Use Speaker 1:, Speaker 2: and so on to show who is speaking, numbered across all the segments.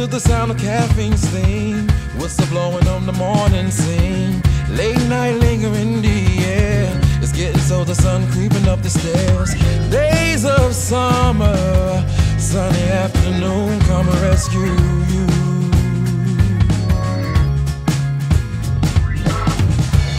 Speaker 1: to the sound of caffeine steam. Whistle blowing on the morning scene. Late night lingering in the air. It's getting so the sun creeping up the stairs. Days of summer, sunny afternoon, come and rescue you.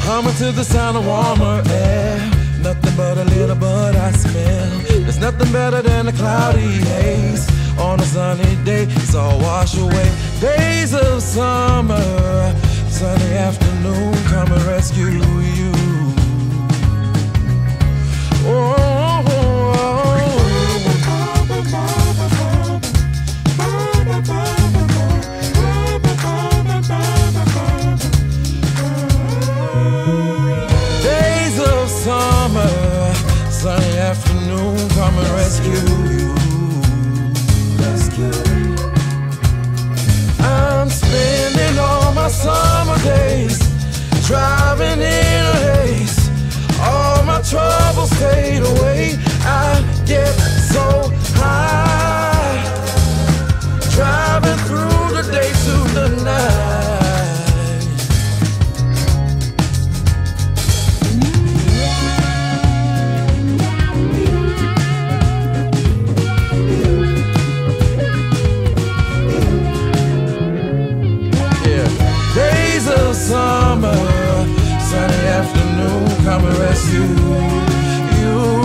Speaker 1: Humming to the sound of warmer air. Nothing but a little bud I smell. There's nothing better than a cloudy haze on a sunny day. All wash away. Days of summer, sunny afternoon, come and rescue days driving in a sunny afternoon, come and rescue you.